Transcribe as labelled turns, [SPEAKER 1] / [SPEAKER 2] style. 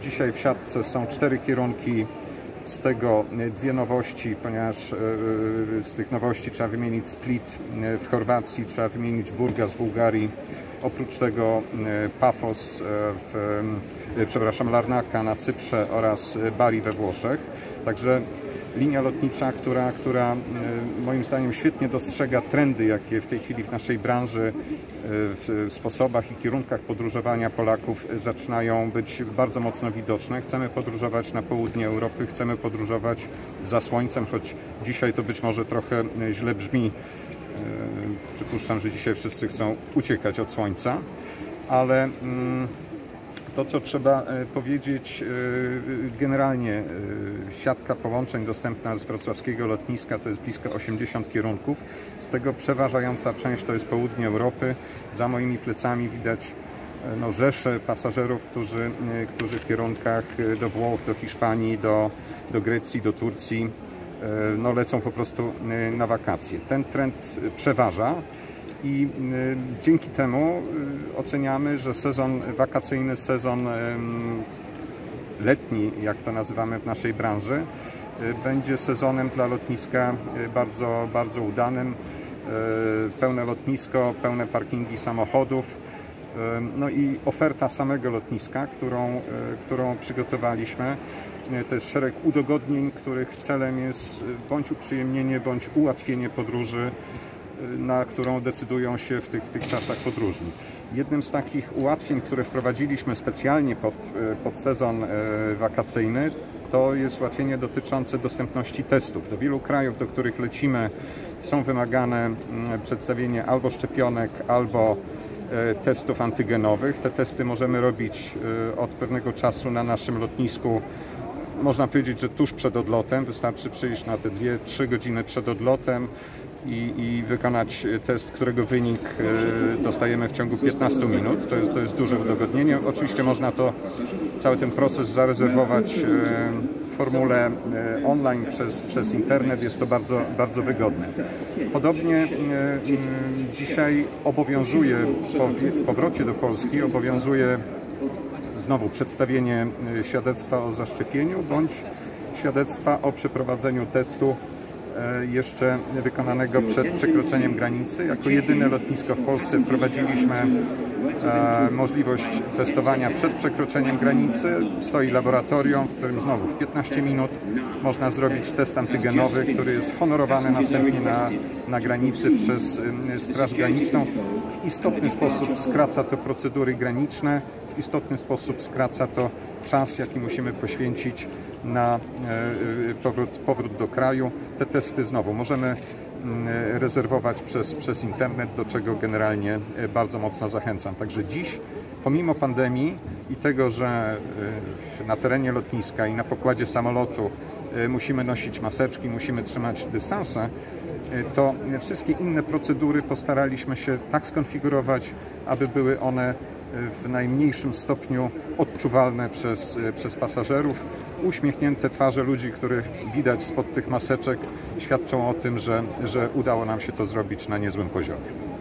[SPEAKER 1] Dzisiaj w siatce są cztery kierunki, z tego dwie nowości, ponieważ z tych nowości trzeba wymienić Split w Chorwacji, trzeba wymienić Burga z Bułgarii, oprócz tego Pafos, w, przepraszam, Larnaka na Cyprze oraz Bari we Włoszech. Także linia lotnicza, która, która e, moim zdaniem świetnie dostrzega trendy, jakie w tej chwili w naszej branży, e, w sposobach i kierunkach podróżowania Polaków zaczynają być bardzo mocno widoczne. Chcemy podróżować na południe Europy, chcemy podróżować za słońcem, choć dzisiaj to być może trochę źle brzmi. E, przypuszczam, że dzisiaj wszyscy chcą uciekać od słońca, ale mm, to, co trzeba e, powiedzieć, e, generalnie e, siatka połączeń dostępna z wrocławskiego lotniska to jest blisko 80 kierunków. Z tego przeważająca część to jest południe Europy. Za moimi plecami widać no, rzesze pasażerów, którzy, którzy w kierunkach do Włoch, do Hiszpanii, do, do Grecji, do Turcji no, lecą po prostu na wakacje. Ten trend przeważa i y, dzięki temu y, oceniamy, że sezon wakacyjny, sezon letni, jak to nazywamy w naszej branży, y, będzie sezonem dla lotniska bardzo, bardzo udanym. Pełne lotnisko, pełne parkingi samochodów. No i oferta samego lotniska, którą, którą przygotowaliśmy, to jest szereg udogodnień, których celem jest bądź uprzyjemnienie, bądź ułatwienie podróży na którą decydują się w tych, tych czasach podróżni. Jednym z takich ułatwień, które wprowadziliśmy specjalnie pod, e, pod sezon e, wakacyjny, to jest ułatwienie dotyczące dostępności testów. Do wielu krajów, do których lecimy, są wymagane przedstawienie albo szczepionek, albo e, testów antygenowych. Te testy możemy robić od pewnego czasu na naszym lotnisku można powiedzieć, że tuż przed odlotem, wystarczy przyjść na te 2-3 godziny przed odlotem, i, i, wykonać test, którego wynik e, dostajemy w ciągu 15 minut. To jest, to jest duże udogodnienie. Oczywiście można to, cały ten proces zarezerwować e, w formule e, online przez, przez internet. Jest to bardzo, bardzo wygodne. Podobnie dzisiaj obowiązuje, po powrocie do Polski, obowiązuje znowu przedstawienie świadectwa o zaszczepieniu bądź świadectwa o przeprowadzeniu testu jeszcze wykonanego przed przekroczeniem granicy. Jako jedyne lotnisko w Polsce wprowadziliśmy e, możliwość testowania przed przekroczeniem granicy. Stoi laboratorium, w którym znowu w 15 minut można zrobić test antygenowy, który jest honorowany następnie na, na granicy przez Straż Graniczną. W istotny sposób skraca to procedury graniczne, w istotny sposób skraca to czas, jaki musimy poświęcić na e, powrót, powrót do kraju. Te testy znowu możemy mm, rezerwować przez, przez internet, do czego generalnie e, bardzo mocno zachęcam. Także dziś, pomimo pandemii i tego, że e, na terenie lotniska i na pokładzie samolotu musimy nosić maseczki, musimy trzymać dystanse, to wszystkie inne procedury postaraliśmy się tak skonfigurować, aby były one w najmniejszym stopniu odczuwalne przez, przez pasażerów. Uśmiechnięte twarze ludzi, których widać spod tych maseczek, świadczą o tym, że, że udało nam się to zrobić na niezłym poziomie.